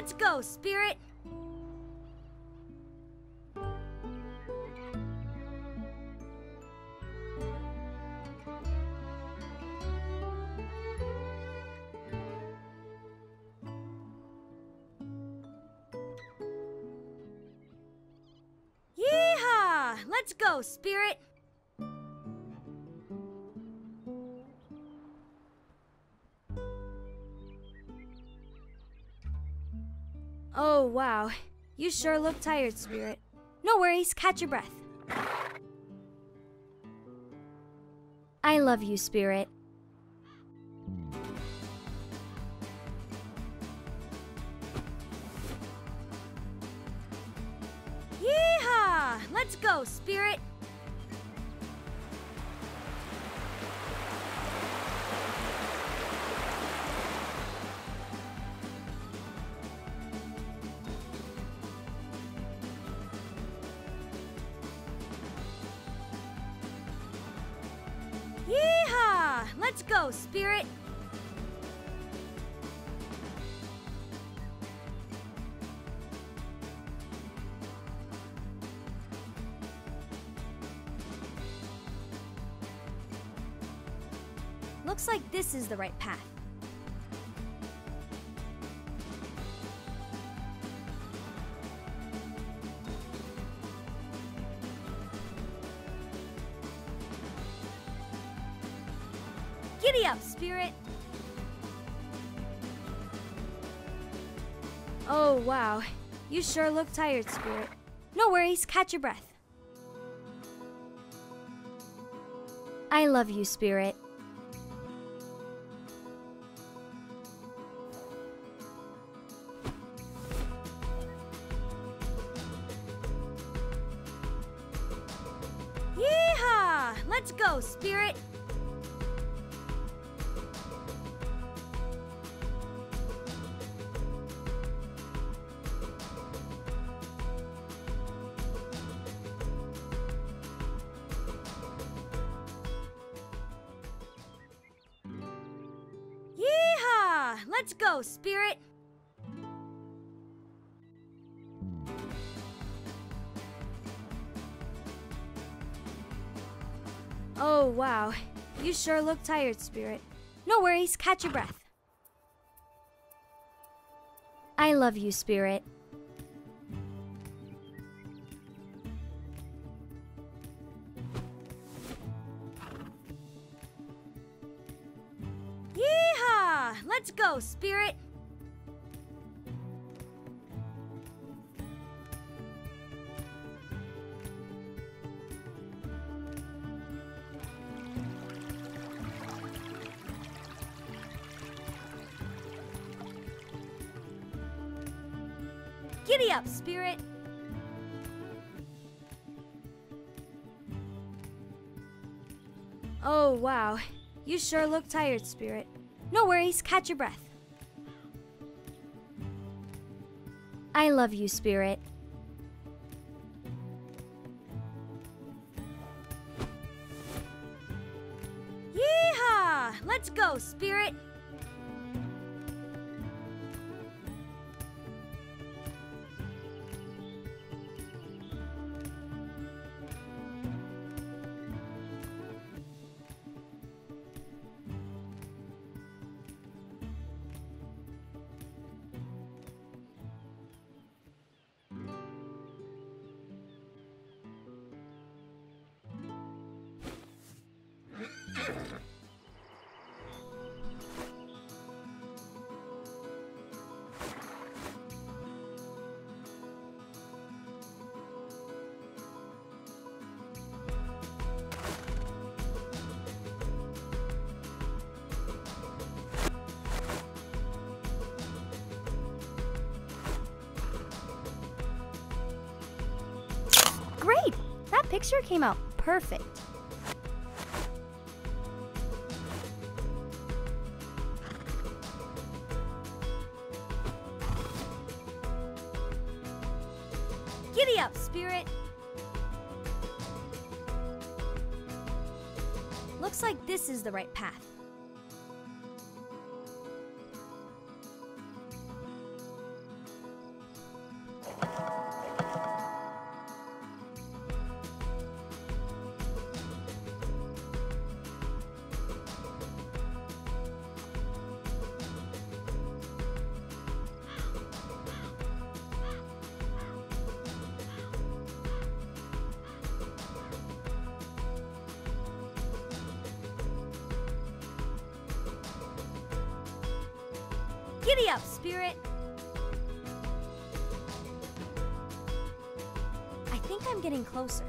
let's go, Spirit! Let's go, Spirit! Wow. You sure look tired, Spirit. No worries, catch your breath. I love you, Spirit. Let's go, Spirit! Looks like this is the right path. Giddy up, Spirit! Oh, wow. You sure look tired, Spirit. No worries, catch your breath. I love you, Spirit. Yeehaw! Let's go, Spirit! Let's go, Spirit! Oh, wow. You sure look tired, Spirit. No worries, catch your breath. I love you, Spirit. Yeehaw! Let's go, Spirit! Giddy up, Spirit! Oh, wow. You sure look tired, Spirit. No worries, catch your breath. I love you, Spirit. Yeehaw! Let's go, Spirit! Picture came out perfect. Giddy up, Spirit! Looks like this is the right path. Giddy up, Spirit! I think I'm getting closer.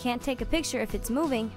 Can't take a picture if it's moving.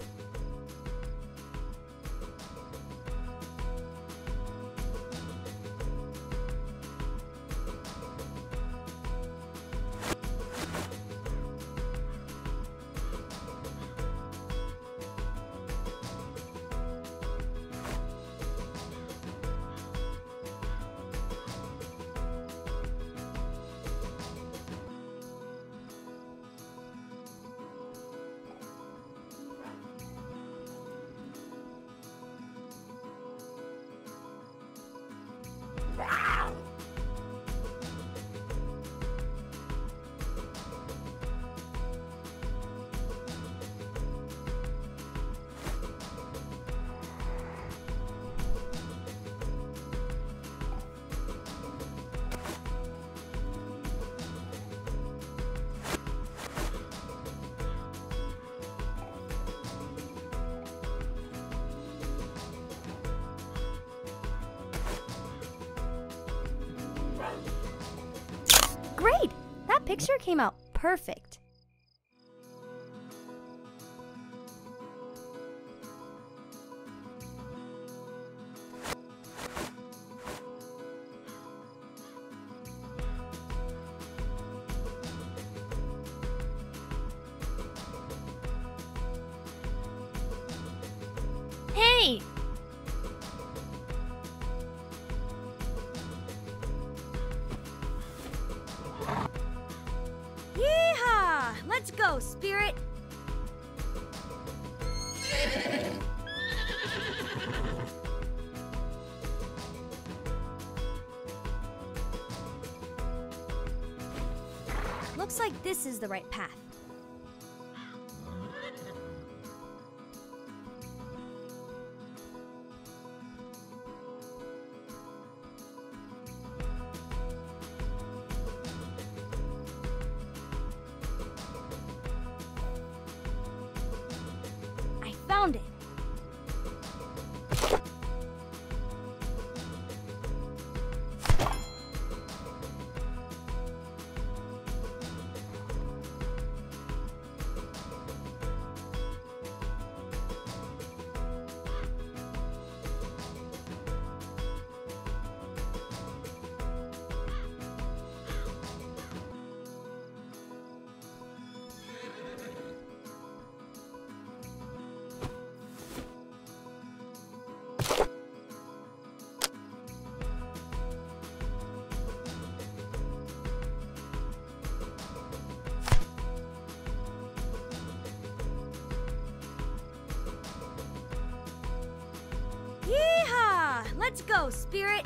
Great! That picture came out perfect. Let's go, Spirit! Looks like this is the right path. Let's go, Spirit!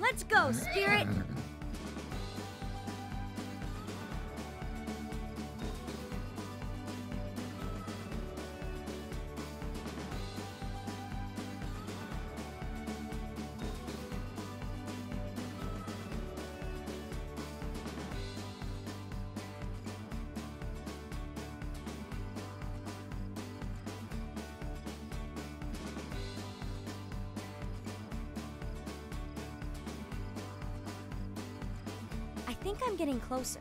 Let's go, Spirit! Think I'm getting closer.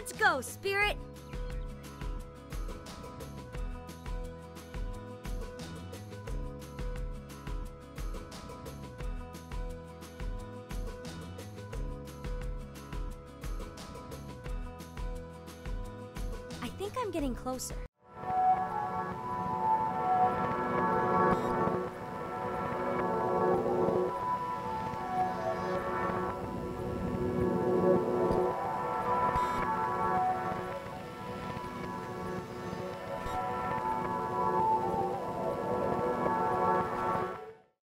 Let's go, Spirit! I think I'm getting closer.